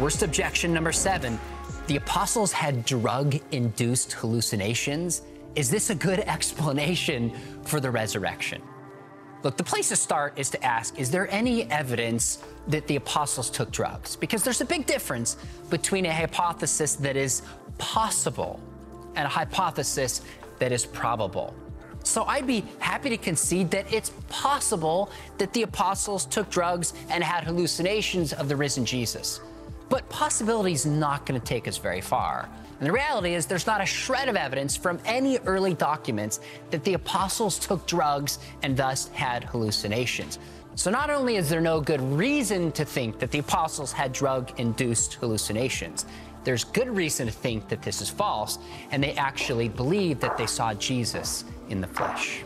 Worst objection number seven the apostles had drug induced hallucinations. Is this a good explanation for the resurrection? Look, the place to start is to ask is there any evidence that the apostles took drugs? Because there's a big difference between a hypothesis that is possible and a hypothesis that is probable. So I'd be happy to concede that it's possible that the apostles took drugs and had hallucinations of the risen Jesus. But possibility is not going to take us very far. And the reality is, there's not a shred of evidence from any early documents that the apostles took drugs and thus had hallucinations. So, not only is there no good reason to think that the apostles had drug induced hallucinations, there's good reason to think that this is false, and they actually believe that they saw Jesus in the flesh.